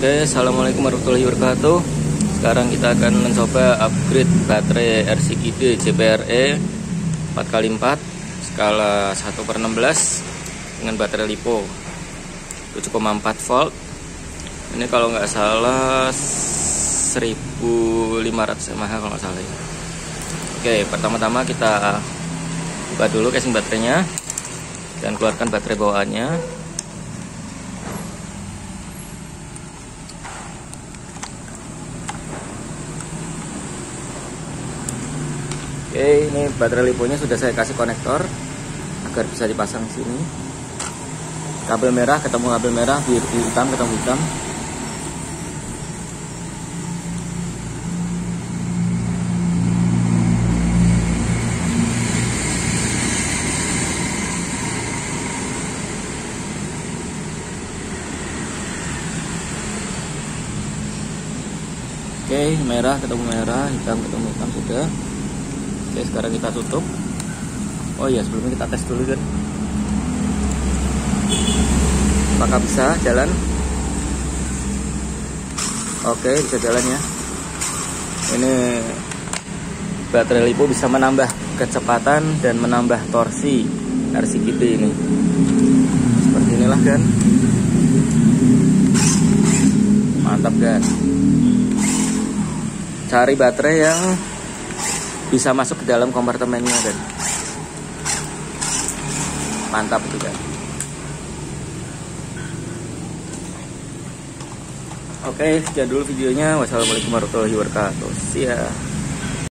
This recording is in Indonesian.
Oke, assalamualaikum warahmatullahi wabarakatuh. Sekarang kita akan mencoba upgrade baterai RCGD JPRE 4x4 skala 1 per 16 dengan baterai lipo 7,4 volt. Ini kalau nggak salah 1500 mAh kalau nggak salah. Ya. Oke, pertama-tama kita buka dulu casing baterainya dan keluarkan baterai bawaannya. Oke, ini baterai liponya sudah saya kasih konektor agar bisa dipasang sini. Kabel merah ketemu kabel merah, biru hitam ketemu hitam. Oke, merah ketemu merah, hitam ketemu hitam sudah. Oke sekarang kita tutup. Oh iya sebelumnya kita tes dulu kan Apakah bisa jalan? Oke bisa jalan ya. Ini Baterai lipo bisa menambah kecepatan dan menambah torsi RCGB ini. Seperti inilah kan Mantap kan Cari baterai yang bisa masuk ke dalam kompartemennya dan mantap kan oke sekian dulu videonya. Wassalamualaikum warahmatullahi wabarakatuh. Siap